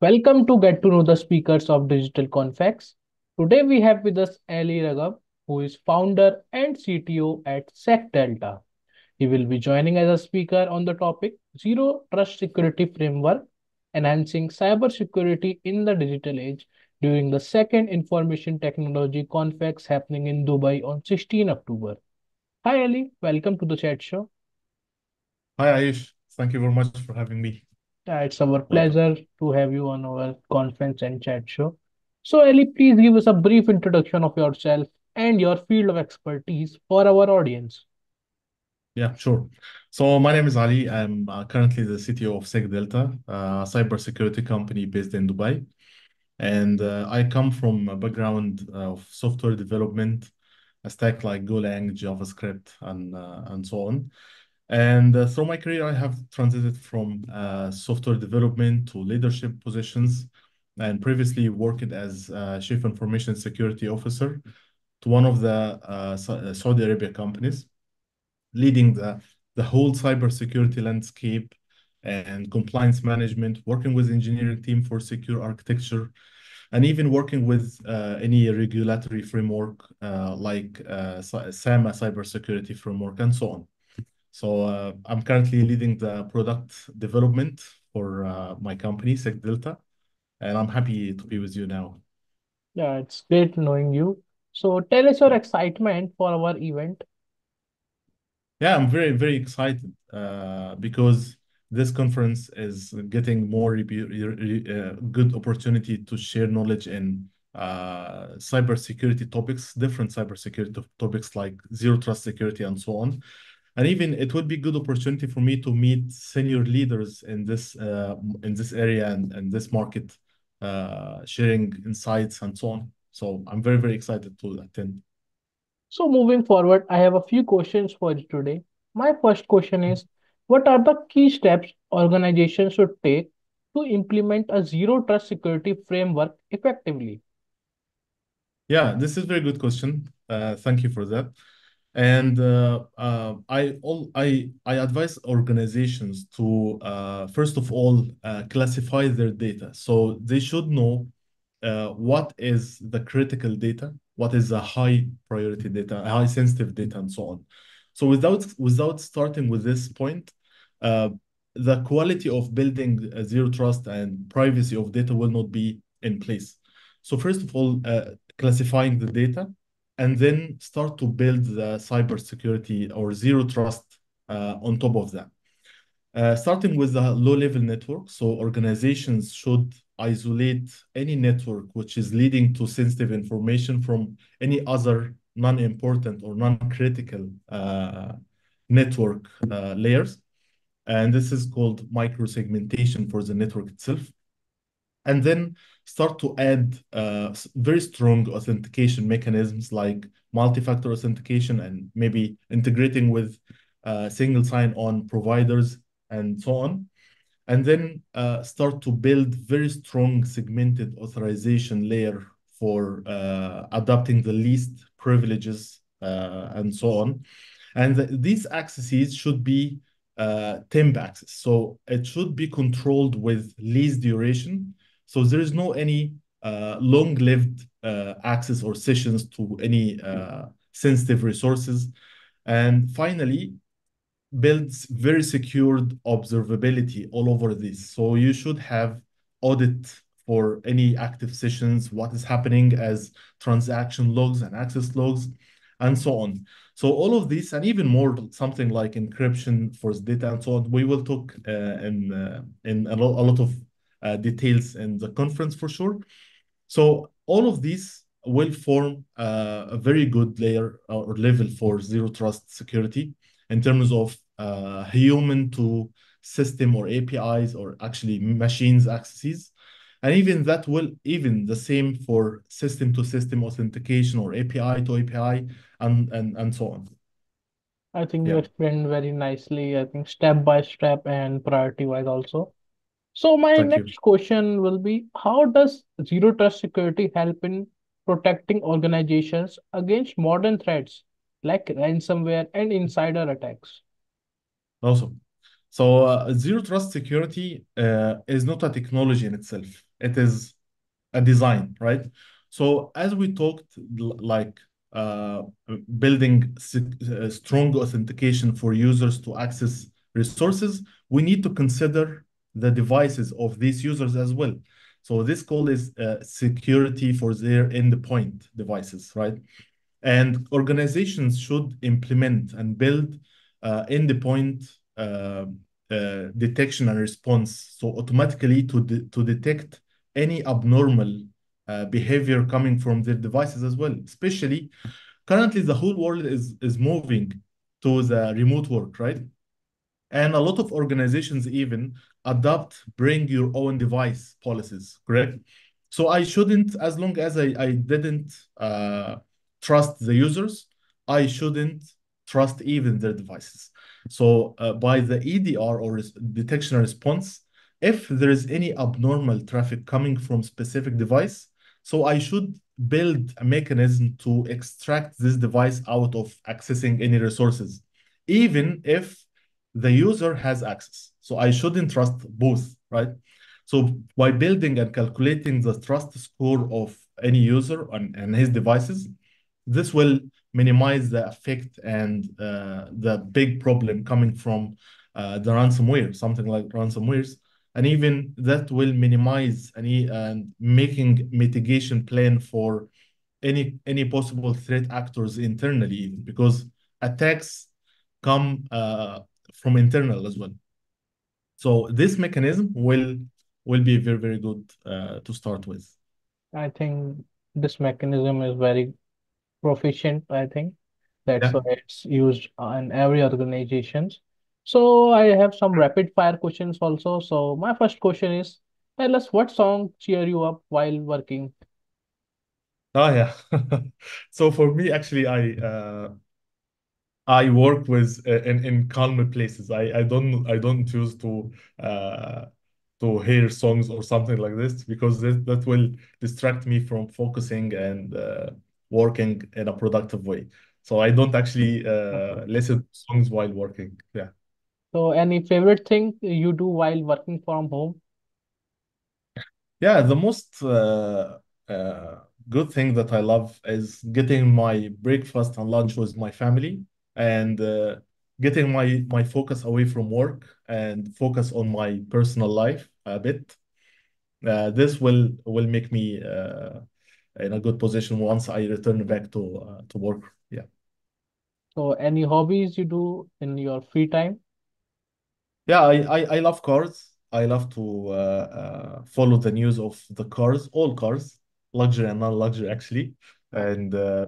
Welcome to get to know the speakers of Digital Confex. Today we have with us Aly Ragab, who is founder and CTO at SecDelta. He will be joining as a speaker on the topic Zero Trust Security Framework, Enhancing Cybersecurity in the Digital Age during the second Information Technology Confex happening in Dubai on 16 October. Hi Aly, welcome to the chat show. Hi Aish, thank you very much for having me. Yeah, it's our pleasure to have you on our conference and chat show. So, Aly, please give us a brief introduction of yourself and your field of expertise for our audience. Yeah, sure. So my name is Aly. I'm uh, currently the CTO of Sec SecDelta, a cybersecurity company based in Dubai. And uh, I come from a background of software development, a stack like Golang, JavaScript, and uh, and so on. And uh, through my career, I have transited from uh, software development to leadership positions, and previously worked as uh, chief information security officer to one of the uh, uh, Saudi Arabia companies, leading the the whole cybersecurity landscape and compliance management, working with engineering team for secure architecture, and even working with uh, any regulatory framework like SAMA cybersecurity framework and so on. So uh, I'm currently leading the product development for uh, my company, SecDelta, and I'm happy to be with you now. Yeah, it's great knowing you. So tell us your excitement for our event. Yeah, I'm very, very excited uh, because this conference is getting more uh, good opportunity to share knowledge in uh, cybersecurity topics, different cybersecurity topics like zero trust security and so on and even it would be good opportunity for me to meet senior leaders in this uh, in this area and, and this market, uh, sharing insights and so on. So I'm very very excited to attend. So moving forward, I have a few questions for you today. My first question is, what are the key steps organizations should take to implement a zero trust security framework effectively? Yeah, this is a very good question. Uh, thank you for that. And uh, uh, I, all, I, I advise organizations to, uh, first of all, uh, classify their data. So they should know uh, what is the critical data, what is the high priority data, high sensitive data, and so on. So without, without starting with this point, uh, the quality of building zero trust and privacy of data will not be in place. So first of all, classifying the data and then start to build the cybersecurity or zero trust uh, on top of that. Uh, starting with the low-level network, so organizations should isolate any network which is leading to sensitive information from any other non-important or non-critical uh, network uh, layers. And this is called micro-segmentation for the network itself and then start to add uh, very strong authentication mechanisms like multi-factor authentication and maybe integrating with uh, single sign-on providers and so on. And then uh, start to build very strong segmented authorization layer for uh, adopting the least privileges uh, and so on. And th these accesses should be uh, temp access. So it should be controlled with least duration so there is no any uh, long-lived uh, access or sessions to any uh, sensitive resources. And finally, builds very secured observability all over this. So you should have audit for any active sessions, what is happening as transaction logs and access logs, and so on. So all of this, and even more, something like encryption for data and so on, we will talk uh, in uh, in a, lo a lot of uh, details in the conference for sure. So all of these will form uh, a very good layer or level for zero trust security in terms of uh, human to system or APIs or actually machines accesses. And even that will even the same for system to system authentication or API to API and, and, and so on. I think yeah. you explained very nicely, I think step by step and priority wise also. So my Thank next you. question will be, how does zero trust security help in protecting organizations against modern threats like ransomware and insider attacks? Awesome. So uh, zero trust security uh, is not a technology in itself. it is a design, right? So as we talked, like uh, building uh, strong authentication for users to access resources, we need to consider the devices of these users as well. So this call is uh, security for their endpoint devices, right? And organizations should implement and build uh, endpoint uh, uh, detection and response. So automatically to, de to detect any abnormal uh, behavior coming from their devices as well. Especially currently, the whole world is is moving to the remote work, right? And a lot of organizations even adopt bring your own device policies, correct? So I shouldn't, as long as I, I didn't uh, trust the users, I shouldn't trust even their devices. So uh, by the EDR or detection response, if there is any abnormal traffic coming from specific device, so I should build a mechanism to extract this device out of accessing any resources, even if the user has access. So I shouldn't trust both, right? So by building and calculating the trust score of any user and, and his devices, this will minimize the effect and uh, the big problem coming from uh, the ransomware, something like ransomwares. And even that will minimize any and making mitigation plan for any any possible threat actors internally, because attacks come uh, from internal as well. So this mechanism will will be very very good uh, to start with. I think this mechanism is very proficient, I think. That's Yeah. why it's used in every organizations. So I have some rapid fire questions also. So my first question is, tell us what song cheer you up while working? Oh yeah. So for me, actually, I uh, I work with uh, in in calmer places. I I don't I don't choose to uh, to hear songs or something like this because that that will distract me from focusing and uh, working in a productive way. So I don't actually uh, listen to songs while working. Yeah. So any favorite thing you do while working from home? Yeah, the most uh, uh, good thing that I love is getting my breakfast and lunch with my family and uh, getting my my focus away from work and focus on my personal life a bit. Uh, this will will make me uh, in a good position once I return back to uh, to work. Yeah. So any hobbies you do in your free time? Yeah, I, I, I love cars. I love to uh, uh, follow the news of the cars, all cars, luxury and non-luxury actually, and uh,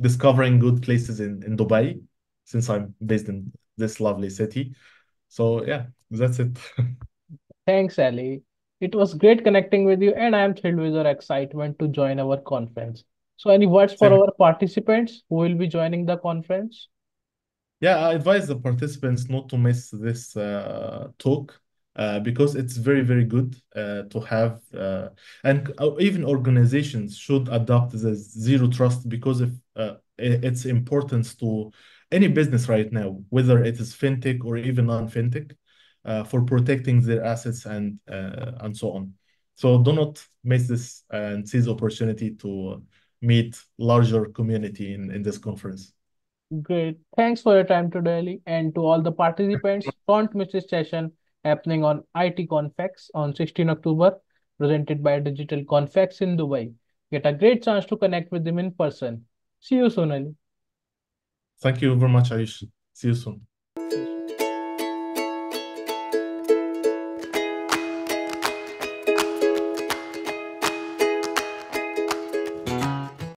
discovering good places in, in Dubai, since I'm based in this lovely city. So yeah, that's it. Thanks, Aly. It was great connecting with you, and I am thrilled with your excitement to join our conference. So, any words for Same our participants who will be joining the conference? Yeah, I advise the participants not to miss this uh, talk uh, because it's very, very good uh, to have, uh, and uh, even organizations should adopt the zero trust because of uh, its importance to any business right now, whether it is fintech or even non-fintech, uh, for protecting their assets and uh, and so on. So do not miss this and seize the opportunity to meet larger community in, in this conference. Great. Thanks for your time today, Aly. And to all the participants, don't miss this session happening on IT Confex on 16 October, presented by Digital Confex in Dubai. Get a great chance to connect with them in person. See you soon, Aly. Thank you very much, Aish. See you soon.